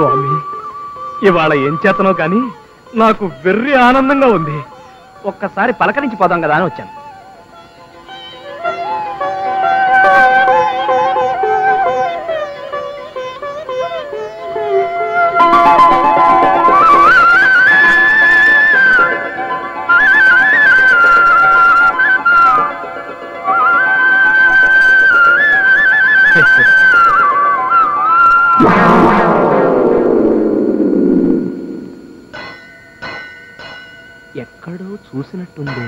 స్వామి. ఇవాళ ఏం చేతనో కానీ నాకు వెర్రి ఆనందంగా ఉంది. ఒక్కసారి పలకరించి పోదాం కదా అని వచ్చాను. ఎక్కడో చూసినట్టుంది.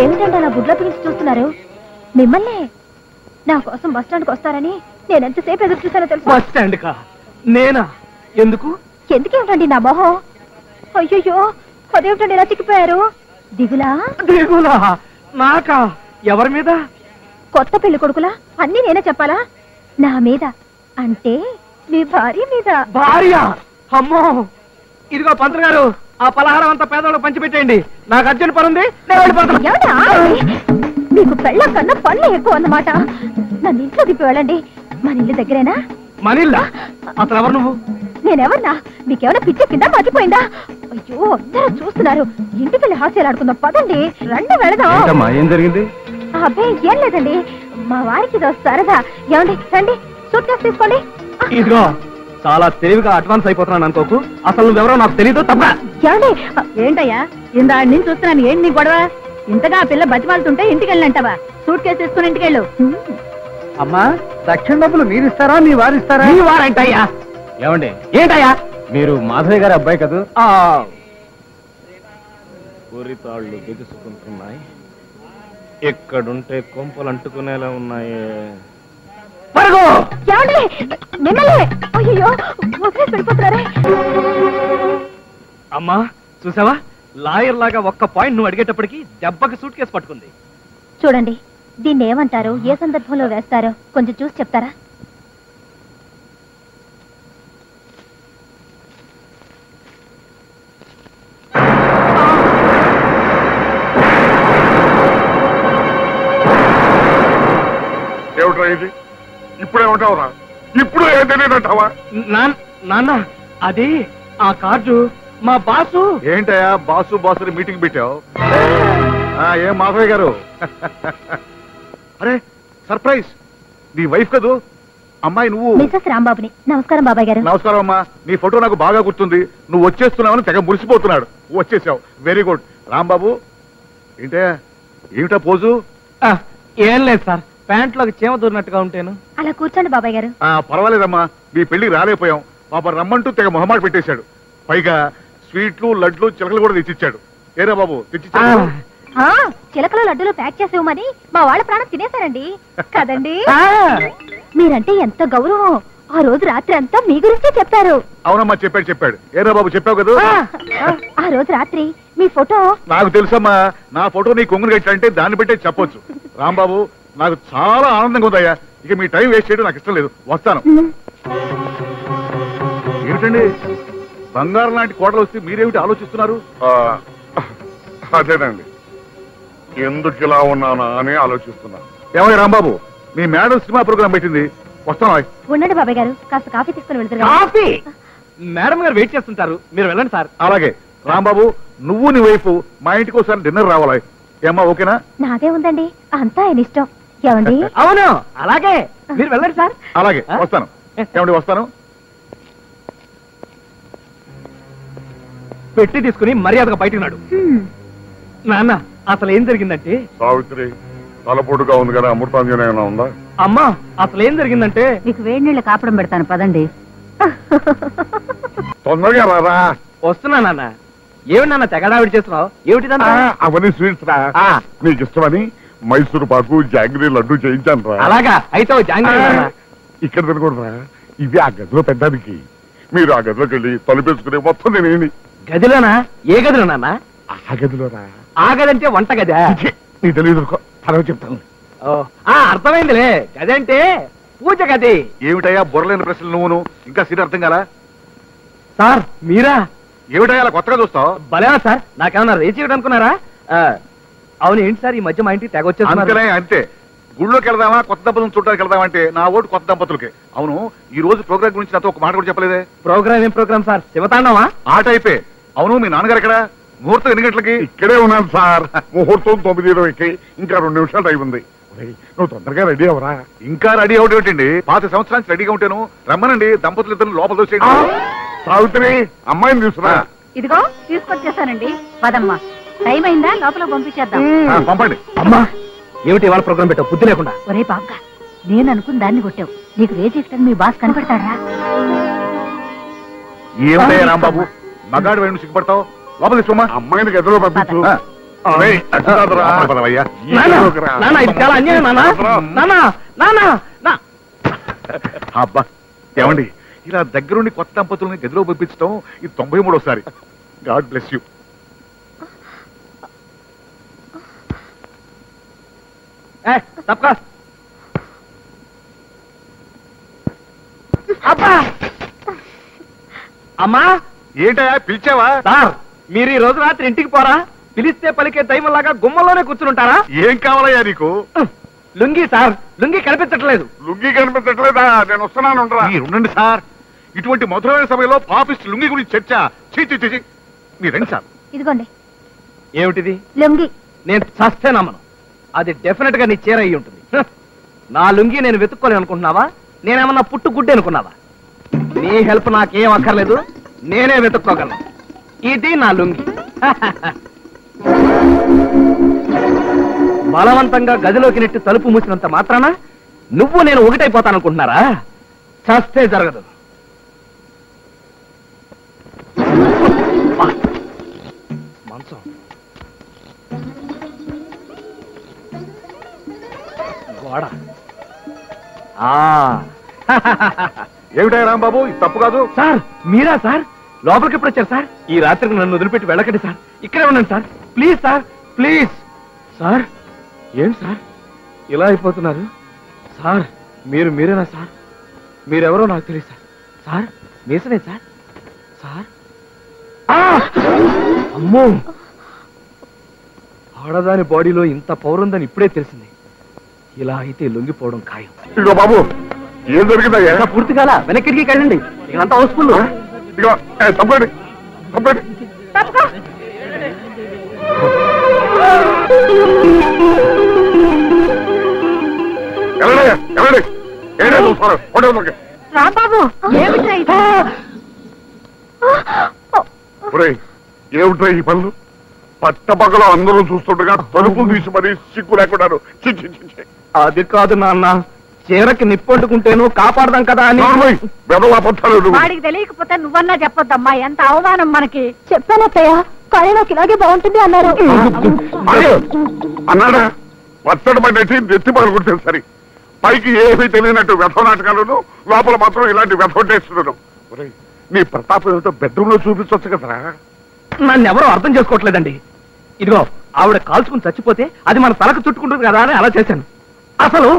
ఏమిటంటే అలా బుడ్లో పిలిచి చూస్తున్నారు? మిమ్మల్ని కోసం బస్ స్టాండ్కి వస్తారని నేను ఎంతసేపు ఎదురు చూసానో తెలుసు? బస్ స్టాండ్ కా నేనా? ఎందుకు? ఎందుకేమిటండి నా మొహం? అయ్యయ్యో అదేమిటండి ఇలా చిక్కిపోయారు? దిగులా? దిగులా? నాకా? ఎవరి మీద? కొత్త పెళ్ళి కొడుకులా? అన్ని నేనే చెప్పాలా? నా మీద. అంటే మీ భార్య మీద. భార్య? అమ్మో! ఇదిగో పంతులు గారు ఆ పలహారం అంతా పేదవాళ్ళకి పంచిపెట్టేయండి. నాకు అర్జెంట్ పని ఉంది నేను వెళ్ళిపోతాను. మీకు పెళ్ళం కన్నా పనులు ఎక్కువ అన్నమాట. నన్ను ఇంట్లో దిప్పి వెళ్ళండి. మన ఇల్లు దగ్గరేనా? మనిల్లా అసలు ఎవరు నువ్వు? మీకేమైనా పిచ్చి కింద మర్చిపోయిందా అయ్యో అందరూ చూస్తున్నారు. ఇంటికి వెళ్ళి హాస్యాలు ఆడుకుందాం. పదండి రండి వెళదాం. ఏం జరిగింది? అబ్బే ఏం లేదండి. మా వారికి ఇదో సరదా. ఏమండి రండి సూట్ కేసు తీసుకోండి. ఇదిగో చాలా తెలివిగా అడ్వాన్స్ అయిపోతున్నాను అనుకోకు. అసలు నువ్వెవరో నాకు తెలియదు తప్ప. ఏమండి ఏంటయ్యా? ఇందా నేను చూస్తున్నాను ఏంటి నీ గొడవ? ఇంతగా ఆ పిల్ల బతిమాలుతుంటే ఇంటికి వెళ్ళంటావా సూట్ కేసు తీసుకుని ఇంటికి వెళ్ళు అమ్మా దక్షిణ డబ్బులు మీరు ఇస్తారా మీ వారు ఇస్తారా ఈ వారేంటయ్యా. ఏమండి? ఏంటయ్యా? మీరు మాధవయ్య గారి అబ్బాయి కదా? ఆ. తాళ్ళు బిగుసుకుంటున్నాయి. ఎక్కడుంటే కొంపలు అంటుకునేలా ఉన్నాయి. పరుగు! మిమ్మల్ని! అయ్యో అమ్మా చూసావా? లాయర్ లాగా ఒక్క పాయింట్ నువ్వు అడిగేటప్పటికి దెబ్బకి సూట్ కేసు పట్టుకుంది. చూడండి దీన్ని ఏమంటారు ఏ సందర్భంలో వేస్తారో కొంచెం చూసి చెప్తారా? ఏమిట్రా ఇది? ఇప్పుడేమంటావురా ఇప్పుడు ఏం తెలియదంటావా? నాన్- నాన్న అది ఆ కార్డు మా బాసు? ఏంటయ్యా బాసు బాసుని మీటింగ్ పెట్టావు? ఆ, ఏం మాధవయ్య గారు? అరే సర్ప్రైజ్! నీ వైఫ్ కదూ? అమ్మాయి నువ్వు? మిసెస్ రాంబాబుని. నమస్కారం బాబాయ్ గారు. నమస్కారం అమ్మా. నీ ఫోటో నాకు బాగా గుర్తుంది. నువ్వు వచ్చేస్తున్నావని తెగ మురిసిపోతున్నాడు. వచ్చేసావు. వెరీ గుడ్ రాంబాబు ఏంటే? ఏమిటా పోజు? ఆ, ఏం లేదు సార్. ప్యాంట్లోకి చీమ దూరినట్టుగా ఉంటేను. అలా కూర్చోండి బాబాయ్ గారు. ఆ, పర్వాలేదమ్మా. మీ పెళ్ళికి రాలేకపోయాం. పాప రమ్మంటూ తెగ మొహమాట పెట్టేశాడు. పైగా స్వీట్లు లడ్లు చిలకలు కూడా తెచ్చిచ్చాడు. ఏరా బాబు తెచ్చిచ్చాడు? చిలకలు లడ్డూలు ప్యాక్ చేసి ఇవ్వమని మా వాళ్ళ ప్రాణం తినేశారండి. కదండి? ఆ, మీరంటే ఎంత గౌరవం ఆ రోజు రాత్రి అంతా మీ గురించే చెప్పారు. అవునమ్మా చెప్పాడు చెప్పాడు. ఏరా బాబు చెప్పావు కదా? ఆ రోజు రాత్రి మీ ఫోటో. నాకు తెలుసమ్మా నా ఫోటో నీ కొంగులు కట్టాలంటే దాన్ని బట్టే చెప్పొచ్చు. రాంబాబు నాకు చాలా ఆనందంగా ఉందయ్యా. ఇక మీ టైం వేస్ట్ చేయడం నాకు ఇష్టం లేదు. వస్తాను. ఏమిటండి? బంగారం లాంటి కోటలు వస్తే మీరేమిటి ఆలోచిస్తున్నారు? అదేనండి. ఎందుకు ఇలా ఉన్నానా అని ఆలోచిస్తున్నా. ఏమయ్య రాంబాబు మీ మేడం సినిమా ప్రోగ్రామ్ పెట్టింది. వస్తాను ఉండండి బాబాయ్ గారు కాస్త కాఫీ తీసుకుని వెళ్తారు కాఫీ? మేడం గారు వెయిట్ చేస్తుంటారు. మీరు వెళ్ళండి సార్. అలాగే. రాంబాబు నువ్వు నీ వైఫ్ మా ఇంటికి ఒకసారి డిన్నర్ రావాలి ఏమ్మా ఓకేనా? నాదే ఉందండి. అంతా ఆయన ఇష్టం. ఏమండి? అవును అలాగే. మీరు వెళ్ళండి సార్. అలాగే వస్తాను. ఏమండి వస్తాను? పెట్టి తీసుకుని మర్యాదగా బయటకు నాడు హ్మ్. నాన్న అసలు ఏం జరిగిందంటే? సావిత్రి తలపోటుగా ఉంది కదా అమృతాంజన ఉందా? అమ్మా అసలు ఏం జరిగిందంటే? మీకు వేడి నీళ్ళు కాపడం పెడతాను పదండి. తొందరగా రారా వస్తున్నా నాన్న. ఏమి నాన్న తెగడావిడి చేస్తున్నావు? ఏమిటిదంతా ఆ, అవన్నీ స్వీట్స్ రా. నీకు ఇష్టమని మైసూరు పాకు జాంగ్రీ లడ్డు చేయించాను రా. అలాగా? అయితే జాంగ్రీ. ఇక్కడ తినకూడదురా. ఇది ఆ గదిలో పెట్టడానికి. మీరు ఆ గదిలోకి వెళ్ళి తలుపేసుకునే మొత్తం నేనేమి గదిలోనా? ఏ గదిలో నాన్న? ఆ గదిలోరా ఆగదంటే వంట గదా నీకు తెలియదు తర్వాత చెప్తాను. ఆ అర్థమైందిలే. గదంటే పూజ గది. ఏమిటయ్యా బుర్రలేని ప్రశ్నలు నువ్వును? ఇంకా సీట్ అర్థం కాలా? సార్ మీరా? ఏమిటయ్యా అలా కొత్తగా చూస్తావు? భలేనా సార్ నాకేమన్నా రేచి ఇవ్వడం అనుకున్నారా? ఆ, అవును ఏంటి సార్ ఈ మధ్య మా ఇంటికి తెగ అంతేనే వచ్చేస్తున్నారు అంతే. గుళ్ళోకి వెళ్దామా కొత్త దంపతులను చూడడానికి వెళ్దామా అంటే నా ఓటు కొత్త దంపతులకి. అవును ఈ రోజు ప్రోగ్రామ్ గురించి నాతో ఒక మాట కూడా చెప్పలేదే? ప్రోగ్రామ్ ఏం ప్రోగ్రామ్ సార్? శివతాండవా? ఆట అయిపోయి అవును మీ నాన్నగారు ఎక్కడ? ముహూర్తం ఎన్ని గంటలకి? ఇక్కడే ఉన్నాను సార్. ముహూర్తం తొమ్మిది ఇరవైకి. ఇంకా రెండు నిమిషాలు టైం ఉంది. నువ్వు తొందరగా రెడీ అవరా ఇంకా రెడీ అవుట్ ఏమిటండి పాత సంవత్సరానికి రెడీగా ఉంటాను రమ్మనండి దంపతులు ఇద్దరు లోపల దోసేయండి. సావిత్రి అమ్మాయిని తీసుకురా. ఇదిగో తీసుకొచ్చేసానండి. పదమ్మా. టైం అయిందా? లోపల పంపించేద్దాం. ఆ, పంపండి. అమ్మా ఏమిటి ఇవాళ ప్రోగ్రామ్ పెట్టావు? బుద్ధి లేకుండా. ఒరే బాబుగా నేను అనుకున్న దాన్ని కొట్టావు. నీకు రేజ్ మీ బాస్ కనపడతాడా ఏమిటయ్యా రాంబాబు? మగాడు వేణు సిగ్గుపడతావు? లోపల తీసుకోమా అమ్మాయిని గదిలో పంపించు. అబ్బా ఏమండి? ఇలా దగ్గరుండి కొత్త దంపతుల్ని గదిలో పంపించడం ఇది తొంభై మూడోసారి. God bless you. అమ్మా! ఏంటయ్యా పిలిచావా? సార్ మీరు ఈ రోజు రాత్రి ఇంటికి పోరా? పిలిస్తే పలికే దైవంలాగా గుమ్మలోనే కూర్చుంటారా ఏం కావాలయ్యా నీకు? లుంగి సార్ లుంగి కనిపించట్లేదు. లుంగి కనిపించట్లేదా? నేను వస్తున్నాను ఉండండి సార్. ఇటువంటి మధురమైన సమయంలో పాపిస్ట్ లుంగి గురించి చర్చ. చీ చీ చీ, చీ మీరు రండి సార్. ఇదిగోండి. ఏమిటిది? లొంగి. నేను చస్తే నమ్మను. అది డెఫినెట్గా నీ చీర అయి ఉంటుంది! నా లుంగి నేను వెతుక్కోలేను అనుకుంటున్నావా? నేనేమన్నా పుట్టు గుడ్డి అనుకున్నావా? నీ హెల్ప్ నాకేం అక్కర్లేదు. నేనే వెతుక్కోగలను. ఇది నా లుంగి. బలవంతంగా గదిలోకి నెట్టి తలుపు మూసినంత మాత్రాన నువ్వు నేను ఒకటైపోతాననుకుంటున్నారా? చస్తే జరగదు. మంచం. గోడ. ఆ. ఏమిటయ్యా రాంబాబు? ఇది తప్పు కాదు. సార్ మీరా సార్? లోపలికి ఎప్పుడు వచ్చారు సార్? ఈ రాత్రికి నన్ను వదిలిపెట్టి వెళ్ళకండి సార్. ఇక్కడే ఉండండి sir. Please sir. Please. Sir ఏం సార్? ఇలా అయిపోతున్నారు? సార్ మీరు మీరేనా సార్? మీరెవరో నాకు తెలియదు సార్. సార్ మీసనే సార్? సార్! అమ్మో! ఆడదాని బాడీలో ఇంత పౌరుందని ఇప్పుడే తెలిసింది. ఇలా అయితే లొంగిపోవడం ఖాయం. బాబు ఏం జరిగిందయ్యా ఇంకా పూర్తి కాల? వెనక్కి వెళ్ళండి. ఇదంతా హౌస్ఫుల్ ఇదిగో ఏ, తప్పండి తప్పండి ఎవరయ్యా ఎవరండి ఏడే చూస్తారు ఫోటో రాంబాబు ఏమిట్రా ఈ పనులు? పట్టపక్కల అందరూ చూస్తుండగా తలుపులు తీసి మరీ సిగ్గు లేకున్నారు చి, చి, చి, చి. అది కాదు నాన్న. చీరకి నిప్పొట్టుకుంటేను కాపాడదాం కదా అని. వాడికి తెలియకపోతే నువ్వన్నా చెప్పొద్దమ్మా. ఎంత అవమానం మనకి. చెప్పానత్తయ్య కానీ నాకు ఇలాగే బాగుంటుంది అన్నారు. అన్నాడా? పచ్చడి పడినట్టు నెత్తి పగలు కొట్టే సరి. పైకి ఏమీ తెలియనట్టు వ్యథ నాటకాలను లోపల మాత్రం ఇలాంటి వ్యథ టేస్తున్నాను ఒరేయ్, నీ ప్రతాపం ఏమిటో బెడ్రూమ్లో చూపించవచ్చు కదరా. నన్ను ఎవరో అర్థం చేసుకోవట్లేదండి. ఇదిగో ఆవిడ కాల్చుకుని చచ్చిపోతే అది మన తలకు చుట్టుకుంటుంది కదా అని అలా చేశాను. అసలు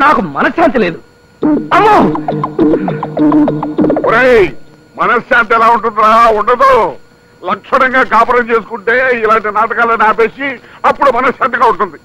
నాకు మనశ్శాంతి లేదు. అమ్మో! ఒరేయ్ మనశ్శాంతి ఎలా ఉంటుందా ఉండదు. లక్షణంగా కాపురం చేసుకుంటే ఇలాంటి నాటకాలను ఆపేసి అప్పుడు మనశ్శాంతిగా ఉంటుంది.